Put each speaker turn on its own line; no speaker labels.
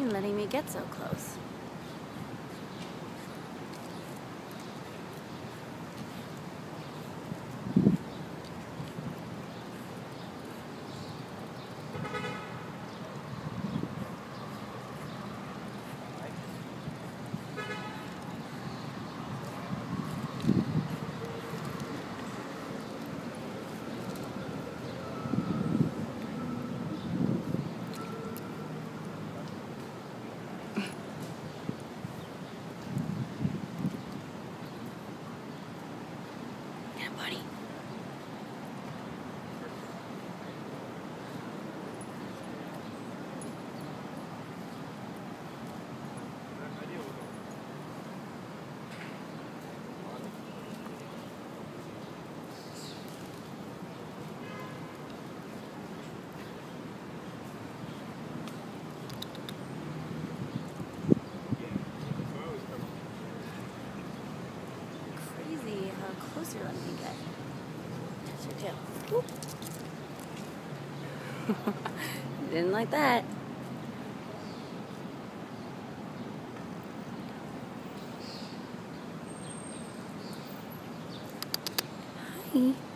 You're letting me get so close. Yeah, close you're me get. That's your tail. Didn't like that. Hi.